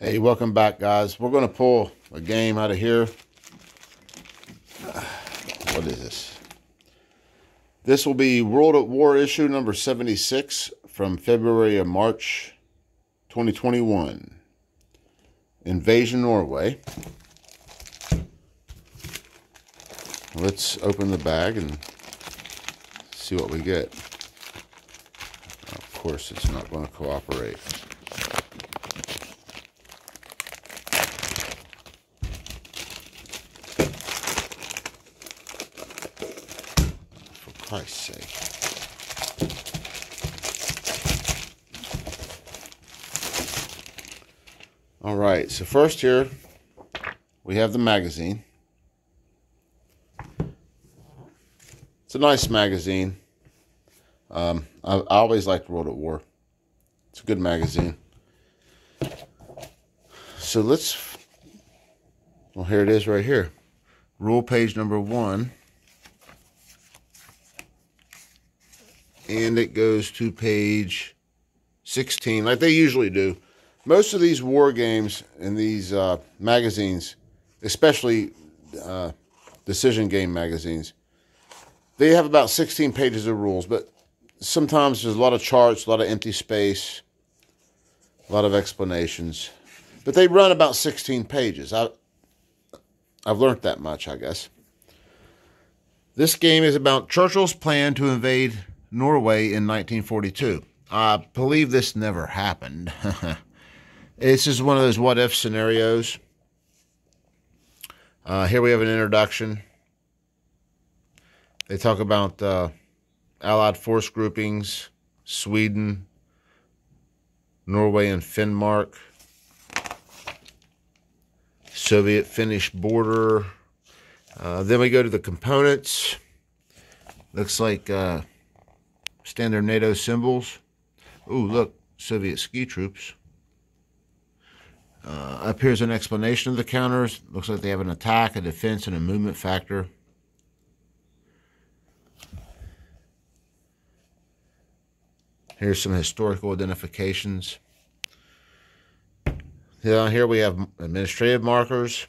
Hey, welcome back, guys. We're going to pull a game out of here. What is this? This will be World at War issue number 76 from February and March 2021. Invasion Norway. Let's open the bag and see what we get. Of course, it's not going to cooperate. Christ's sake. All right, so first here we have the magazine. It's a nice magazine. Um, I, I always liked World at War. It's a good magazine. So let's. Well, here it is right here. Rule page number one. And it goes to page 16, like they usually do. Most of these war games in these uh, magazines, especially uh, decision game magazines, they have about 16 pages of rules, but sometimes there's a lot of charts, a lot of empty space, a lot of explanations. But they run about 16 pages. I, I've learned that much, I guess. This game is about Churchill's plan to invade Norway in 1942. I believe this never happened. this is one of those what if scenarios. Uh, here we have an introduction. They talk about uh, Allied force groupings, Sweden, Norway, and Finnmark, Soviet Finnish border. Uh, then we go to the components. Looks like uh, standard NATO symbols. Ooh, look, Soviet ski troops. Uh, up here's an explanation of the counters. Looks like they have an attack, a defense, and a movement factor. Here's some historical identifications. Yeah, here we have administrative markers.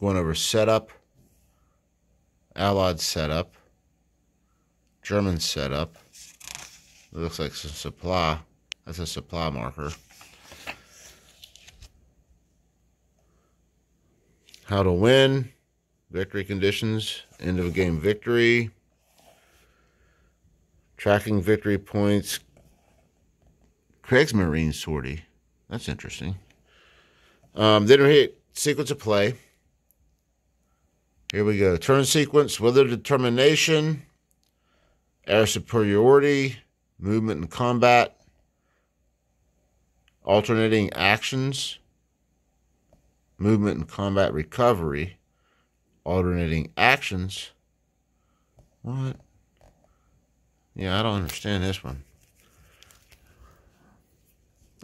Going over setup, Allied setup, German setup. It looks like some supply. That's a supply marker. How to win, victory conditions, end of game victory, tracking victory points, Kriegsmarine sortie. That's interesting. Um, then we hit sequence of play. Here we go. Turn sequence, weather determination, air superiority, movement and combat, alternating actions, movement and combat recovery, alternating actions. What? Yeah, I don't understand this one.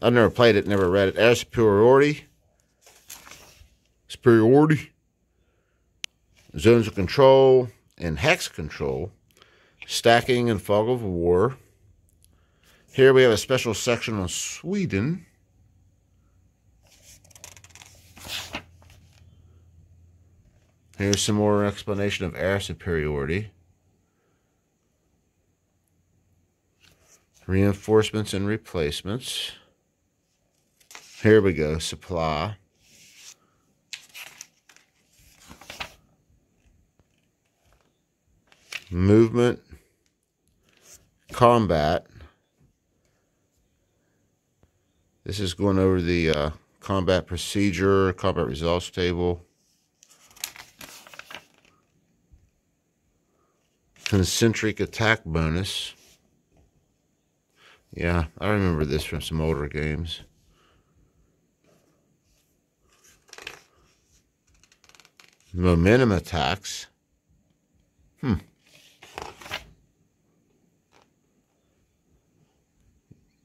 I've never played it, never read it. Air superiority. Superiority. Zones of control and hex control. Stacking and fog of war. Here we have a special section on Sweden. Here's some more explanation of air superiority. Reinforcements and replacements. Here we go, supply. Movement, combat. This is going over the uh, combat procedure, combat results table. Concentric attack bonus. Yeah, I remember this from some older games. Momentum attacks. Hmm.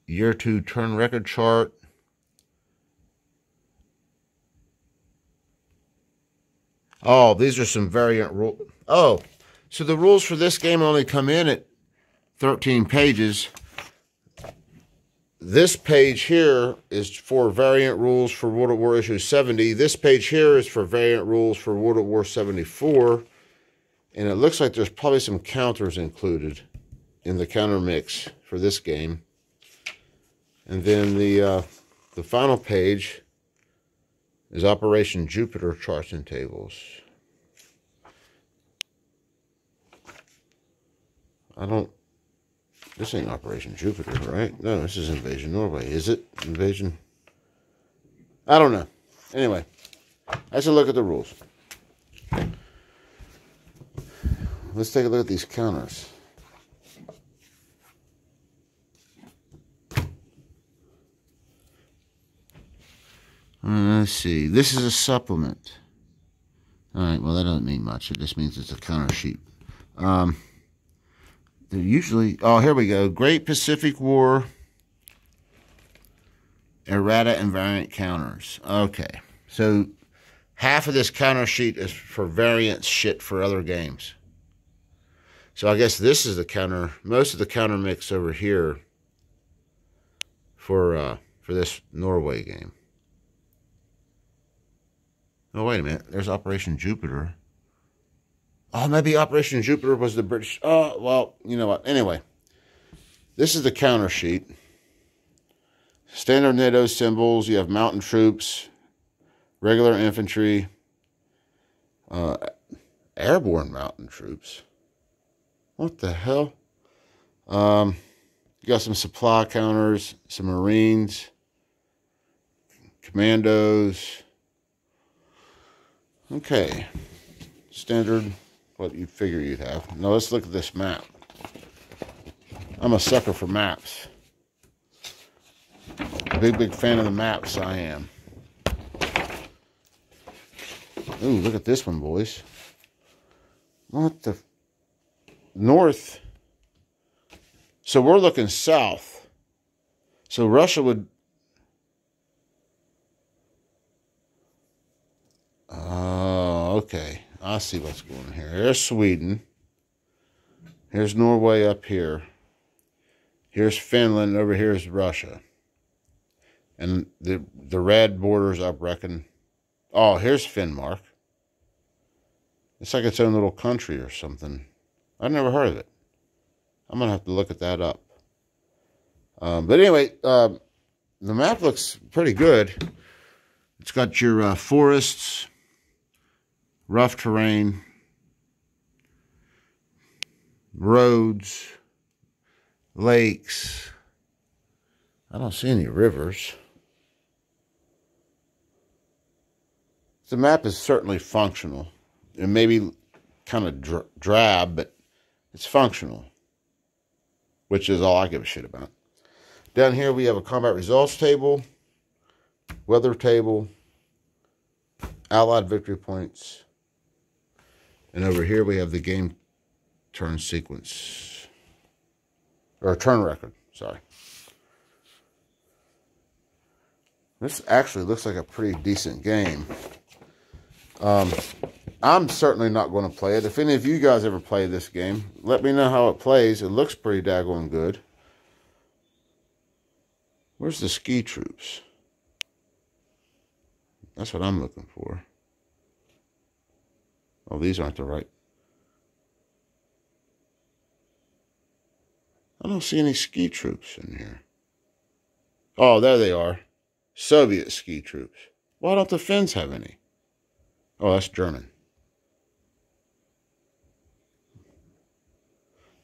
Year two turn record chart. Oh, these are some variant rules. Oh, so the rules for this game only come in at 13 pages. this page here is for variant rules for World at War issue 70. This page here is for variant rules for World at War 74. And it looks like there's probably some counters included in the counter mix for this game. And then the uh, the final page is Operation Jupiter charts and tables. I don't this ain't Operation Jupiter, right? No, this is Invasion Norway. Is it Invasion? I don't know. Anyway, let's look at the rules. Let's take a look at these counters. Uh, let's see. This is a supplement. All right. Well, that doesn't mean much. It just means it's a counter sheet. Um, they're usually, oh, here we go. Great Pacific War errata and variant counters. Okay. So half of this counter sheet is for variant shit for other games. So I guess this is the counter, most of the counter mix over here for uh, for this Norway game. Oh, wait a minute. There's Operation Jupiter. Oh, maybe Operation Jupiter was the British. Oh, well, you know what? Anyway, this is the counter sheet. Standard NATO symbols. You have mountain troops, regular infantry, uh, airborne mountain troops. What the hell? Um, you got some supply counters, some Marines, commandos. Okay, standard what you figure you'd have. Now let's look at this map. I'm a sucker for maps. Big, big fan of the maps, I am. Ooh, look at this one, boys. What the... North. So we're looking south. So Russia would... Oh, okay. I see what's going on here. Here's Sweden. Here's Norway up here. Here's Finland. Over here is Russia. And the the red borders, I reckon. Oh, here's Finnmark. It's like its own little country or something. I've never heard of it. I'm to have to look at that up. Um, but anyway, uh, the map looks pretty good. It's got your uh, forests, rough terrain, roads, lakes. I don't see any rivers. The map is certainly functional. It may be kind of dr drab, but it's functional, which is all I give a shit about. Down here we have a combat results table, weather table, allied victory points, and over here we have the game turn sequence. Or turn record, sorry. This actually looks like a pretty decent game. Um, I'm certainly not going to play it. If any of you guys ever play this game, let me know how it plays. It looks pretty daggone good. Where's the ski troops? That's what I'm looking for. Oh, these aren't the right. I don't see any ski troops in here. Oh, there they are. Soviet ski troops. Why don't the Finns have any? Oh, that's German.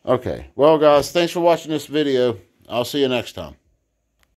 Okay. Well, guys, thanks for watching this video. I'll see you next time.